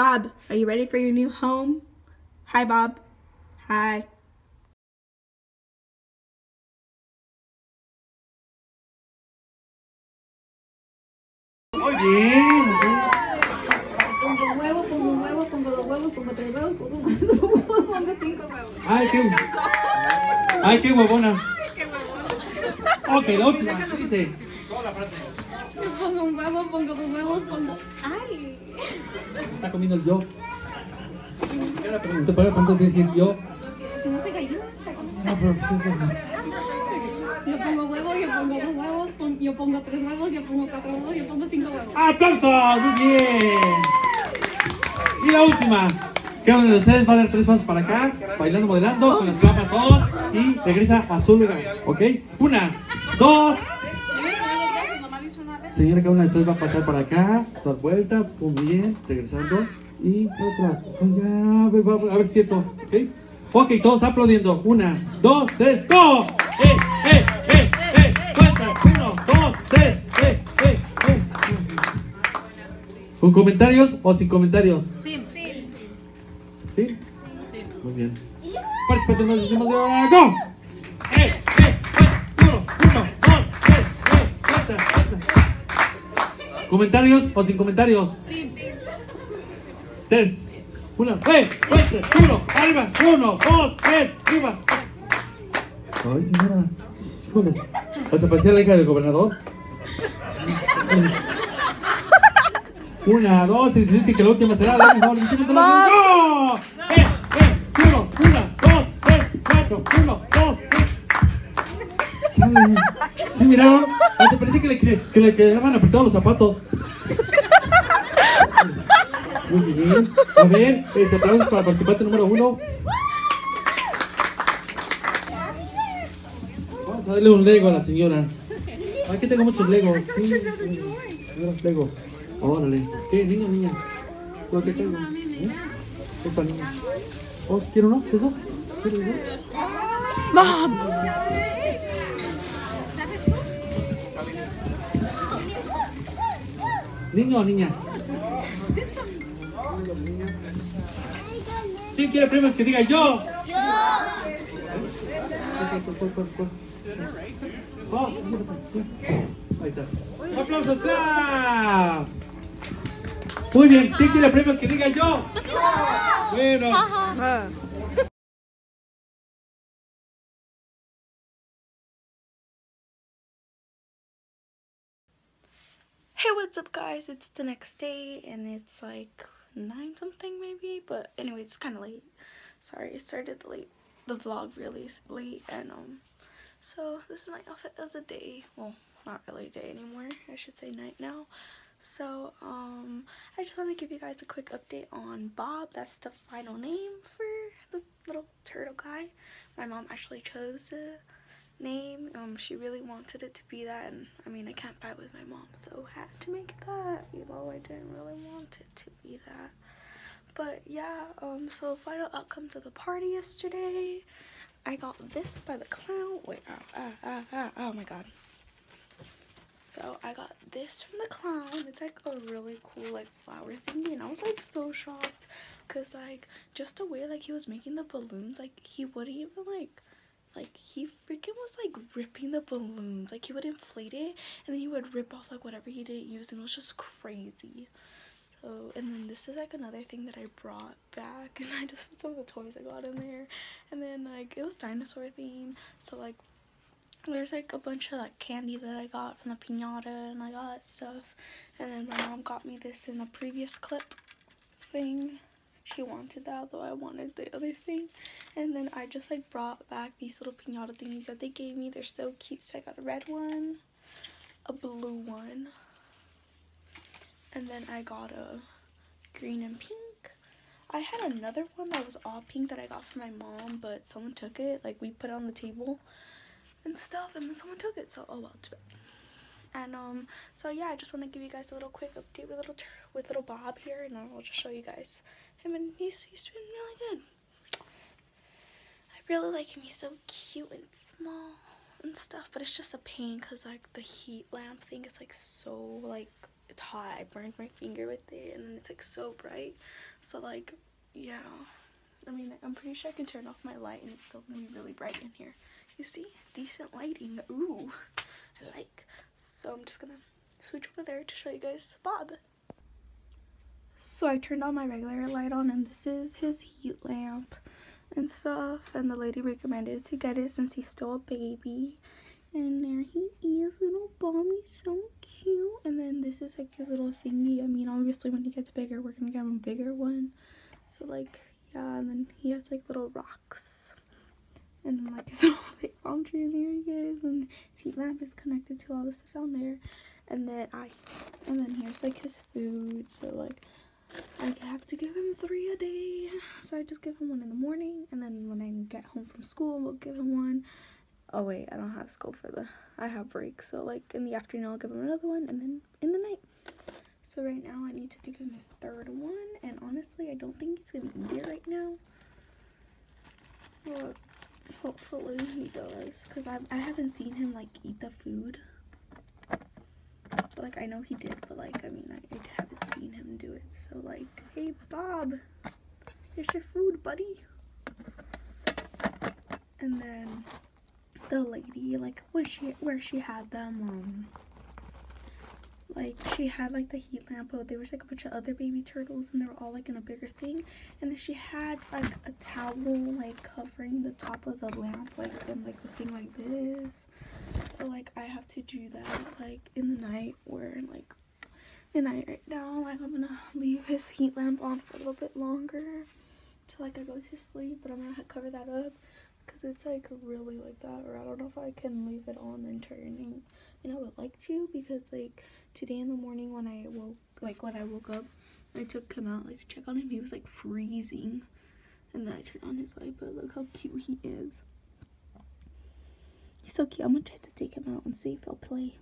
Bob, are you ready for your new home? Hi, Bob. Hi. Muy bien. Pongo huevos, pongo huevos, pongo dos huevos, pongo tres huevos, pongo cuatro huevos, cinco huevos. Ay, qué. Ay, qué huevona. Ok, la última. ¿Qué dice? Toda la frase. Pongo un huevo, pongo dos huevos, pongo. ¡Ay! Está comiendo el yo. ¿Qué le pregunté para cuánto quiere decir yo? Si no se gallina, se come. No, pero sí, sí. Yo pongo huevos, yo pongo dos huevos, yo pongo tres huevos, yo pongo cuatro huevos, yo pongo cinco huevos. ¡Aplausos! Muy bien. Y la última. Cada uno de ustedes va a dar tres pasos para acá, bailando, modelando, con las papas todos, y regresa a su lugar. ¿Ok? Una, dos. Señora, cada una de ustedes va a pasar para acá, dar vuelta, muy bien, regresando, y otra. Ya, a ver, va- a ver si es cierto. ¿Ok? Ok, todos aplaudiendo. Una, dos, tres, ¡go! ¡Eh, eh, eh, eh! ¡Cuenta! Uno, dos, tres, ¡eh, eh, eh! ¿Con comentarios o sin comentarios? Sí, sí. ¿Sí? Muy bien. Participantes más decimos de ¡go! ¡Eh, eh, eh! Uno, uno, ¿Comentarios o sin comentarios? Sí, sí. Tres. Uno, eh, cuenta, uno, arriba, uno, dos, tres, arriba. Ay, señora. Híjoles. Hasta parecía la hija del gobernador. Una, dos, y dice que la última será la mejor. ¡No! ¡Eh, eh! Uno, una, dos, tres, cuatro, uno, tres. Chale. ¿Sí miraron? Hasta parece que le, que, le quedaban apretados los zapatos. Muy bien. A ver, este aplausos para participante número uno. Vamos a darle un Lego a la señora. Aquí tengo muchos Legos. Sí, sí. Lego. Órale. ¿Qué? Niño, niña. ¿Lo que tengo? ¿Eh? Para niña. Oh, ¿quiero uno? ¿Eso? ¿Quieres uno? Bob! ¿Niño o niña? ¿Quién quiere premios que diga yo? Yo. Ahí está. ¡Aplausos! ¡Clap! Muy bien. ¿Quién quiere premios que diga yo? Bueno. Hey, what's up, guys? It's the next day, and it's like 9 something, maybe. But anyway, it's kind of late. Sorry, I started late. The vlog really late, and um, so this is my outfit of the day. Well, not really day anymore. I should say night now. So, um, I just want to give you guys a quick update on Bob. That's the final name for the little turtle guy. My mom actually chose the name. Um, she really wanted it to be that, and I mean, I can't fight with my mom, so I had to make it that. You know, I didn't really want it to be that. But yeah, um, so final outcomes of the party yesterday. I got this by the clown. Wait, ah, ah, ah, ah, oh my god. So I got this from the clown. It's like a really cool like flower thingy, and I was like so shocked, cause like just the way like he was making the balloons, like he wouldn't even like like he freaking was like ripping the balloons. Like he would inflate it and then he would rip off like whatever he didn't use and it was just crazy. So and then this is like another thing that i brought back and i just put some of the toys i got in there. And then like it was dinosaur theme so like there's like a bunch of like candy that i got from the piñata and like all that stuff. And then my mom got me this in a previous clip thing she wanted that although I wanted the other thing. And then I just like brought back these little pinata thingies that they gave me. They're so cute. So I got a red one a blue one and then I got a green and pink. I had another one that was all pink that I got from my mom but someone took it. Like we put it on the table and stuff and then someone took it. So oh well too bad and um so yeah I just want to give you guys a little quick update with little with little Bob here and I'll just show you guys him and he's he's been really good. I really like him. He's so cute and small and stuff, but it's just a pain because like the heat lamp thing is like so like it's hot. I burned my finger with it, and it's like so bright. So like, yeah. I mean, I'm pretty sure I can turn off my light, and it's still gonna be really bright in here. You see, decent lighting. Ooh, I like. So I'm just gonna switch over there to show you guys Bob. So I turned on my regular light on, and this is his heat lamp and stuff. And the lady recommended to get it since he's still a baby. And there he is, little Bommy, so cute. And then this is like his little thingy. I mean, obviously when he gets bigger, we're gonna get him a bigger one. So like, yeah, and then he has like little rocks. And then like his little big palm tree in there, you guys. And his heat lamp is connected to all the stuff down there. And then I, and then here's like his food. So like, I have to give him three a day. So I just give him one in the morning. And then when I get home from school, we'll give him one oh wait i don't have school for the i have break so like in the afternoon i'll give him another one and then in the night so right now i need to give him his third one and honestly i don't think he's gonna eat it right now but hopefully he does because I, haven't seen him like eat the food. Like i know he did but like i mean I, I haven't seen him do it so like hey bob here's your food buddy. And then the lady like where she where she had them um like she had like the heat lamp but there was like a bunch of other baby turtles and they were all like in a bigger thing. And then she had like a towel like covering the top of the lamp like and like a thing like this. So like i have to do that like in the night where like the night right now like i'm gonna leave his heat lamp on for a little bit longer till like i go to sleep but i'm gonna cover that up because it's like really like that or I don't know if I can leave it on and turning and I would like to because like today in the morning when I woke like when I woke up I took him out like to check on him he was like freezing. And then I turned on his light but look how cute he is. He's so cute. I'm gonna try to take him out and see if he'll play